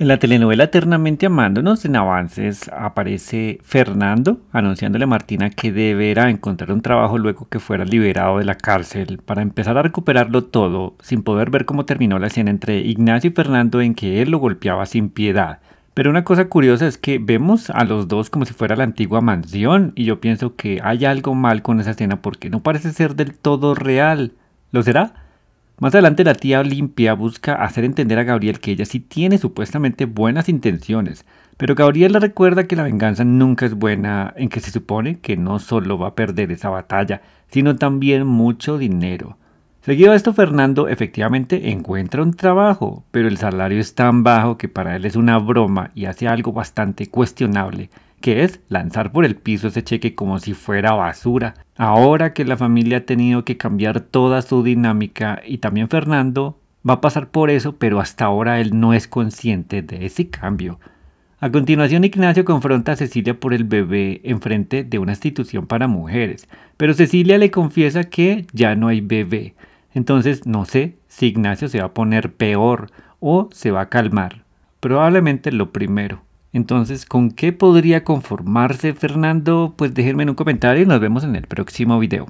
En la telenovela Eternamente Amándonos, en avances, aparece Fernando anunciándole a Martina que deberá encontrar un trabajo luego que fuera liberado de la cárcel para empezar a recuperarlo todo, sin poder ver cómo terminó la escena entre Ignacio y Fernando en que él lo golpeaba sin piedad. Pero una cosa curiosa es que vemos a los dos como si fuera la antigua mansión y yo pienso que hay algo mal con esa escena porque no parece ser del todo real. ¿Lo será? Más adelante la tía Olimpia busca hacer entender a Gabriel que ella sí tiene supuestamente buenas intenciones, pero Gabriel le recuerda que la venganza nunca es buena, en que se supone que no solo va a perder esa batalla, sino también mucho dinero. Seguido a esto, Fernando efectivamente encuentra un trabajo, pero el salario es tan bajo que para él es una broma y hace algo bastante cuestionable, que es lanzar por el piso ese cheque como si fuera basura. Ahora que la familia ha tenido que cambiar toda su dinámica y también Fernando va a pasar por eso, pero hasta ahora él no es consciente de ese cambio. A continuación, Ignacio confronta a Cecilia por el bebé enfrente de una institución para mujeres, pero Cecilia le confiesa que ya no hay bebé. Entonces no sé si Ignacio se va a poner peor o se va a calmar. Probablemente lo primero. Entonces, ¿con qué podría conformarse Fernando? Pues déjenme en un comentario y nos vemos en el próximo video.